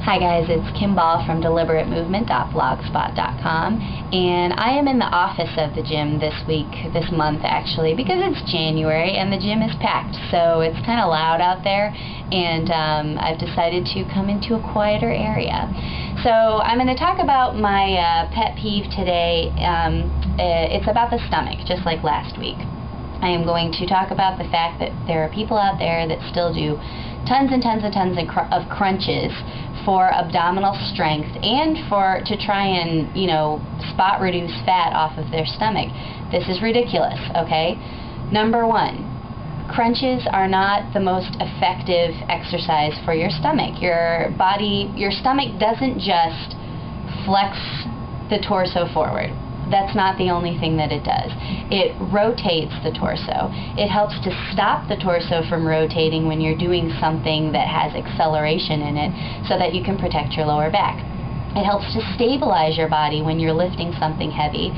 Hi guys, it's Kim Ball from deliberatemovement.blogspot.com and I am in the office of the gym this week, this month actually, because it's January and the gym is packed, so it's kind of loud out there and um, I've decided to come into a quieter area. So I'm going to talk about my uh, pet peeve today. Um, uh, it's about the stomach, just like last week. I am going to talk about the fact that there are people out there that still do tons and tons and tons of, cr of crunches for abdominal strength and for to try and you know spot reduce fat off of their stomach. This is ridiculous. Okay, number one. Crunches are not the most effective exercise for your stomach. Your body, your stomach doesn't just flex the torso forward that's not the only thing that it does. It rotates the torso. It helps to stop the torso from rotating when you're doing something that has acceleration in it so that you can protect your lower back. It helps to stabilize your body when you're lifting something heavy.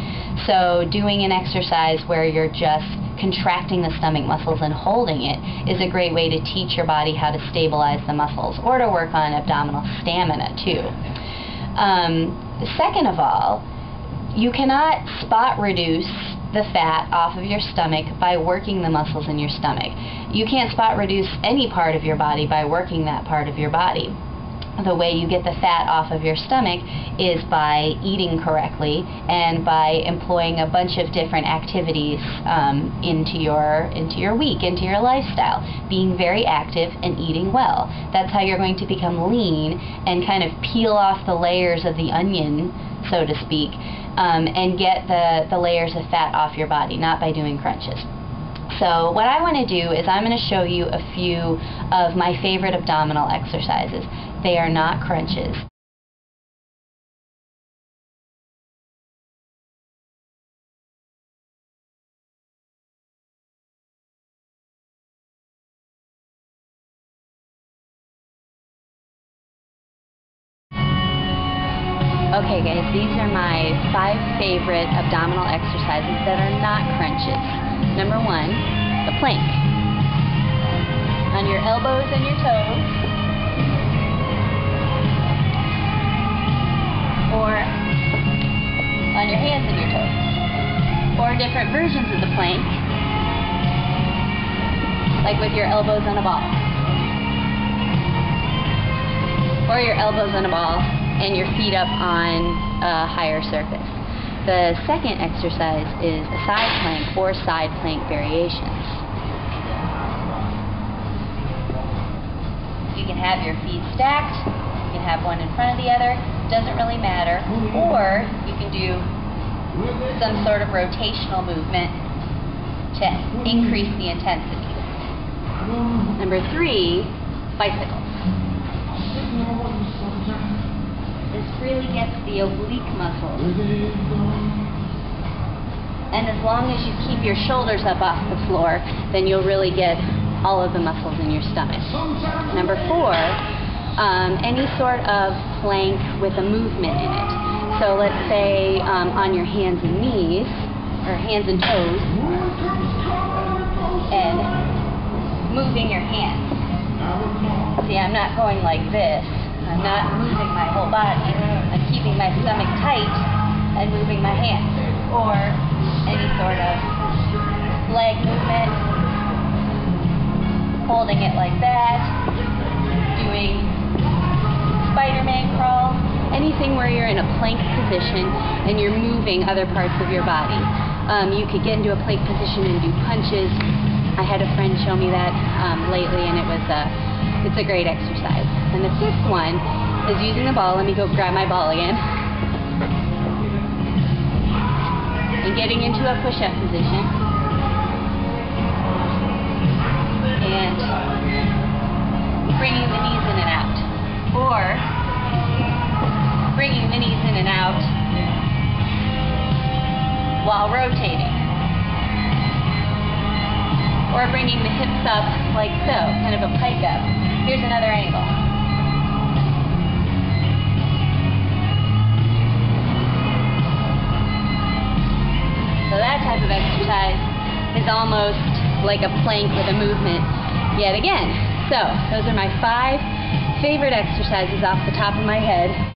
So doing an exercise where you're just contracting the stomach muscles and holding it is a great way to teach your body how to stabilize the muscles or to work on abdominal stamina too. Um, second of all, you cannot spot reduce the fat off of your stomach by working the muscles in your stomach. You can't spot reduce any part of your body by working that part of your body. The way you get the fat off of your stomach is by eating correctly and by employing a bunch of different activities um, into your into your week, into your lifestyle. Being very active and eating well. That's how you're going to become lean and kind of peel off the layers of the onion, so to speak, um, and get the, the layers of fat off your body, not by doing crunches. So what I want to do is I'm going to show you a few of my favorite abdominal exercises. They are not crunches. Okay guys, these are my five favorite abdominal exercises that are not crunches. Number one, the plank. On your elbows and your toes. Or on your hands and your toes. Or different versions of the plank. Like with your elbows on a ball. Or your elbows on a ball and your feet up on a higher surface. The second exercise is a side plank or side plank variations. You can have your feet stacked, you can have one in front of the other, doesn't really matter, or you can do some sort of rotational movement to increase the intensity. Number three, bicycles. Really gets the oblique muscles. And as long as you keep your shoulders up off the floor, then you'll really get all of the muscles in your stomach. Number four, um, any sort of plank with a movement in it. So let's say um, on your hands and knees, or hands and toes, and moving your hands. See, I'm not going like this. I'm not moving my whole body. I'm keeping my stomach tight and moving my hands. Or any sort of leg movement. Holding it like that. Doing Spider-Man crawl. Anything where you're in a plank position and you're moving other parts of your body. Um, you could get into a plank position and do punches. I had a friend show me that um, lately and it was a uh, it's a great exercise. And the fifth one is using the ball. Let me go grab my ball again. And getting into a push-up position. And bringing the knees in and out. Or bringing the knees in and out while rotating or bringing the hips up like so, kind of a pike up. Here's another angle. Type of exercise is almost like a plank with a movement. Yet again, So, those are my five favorite exercises off the top of my head.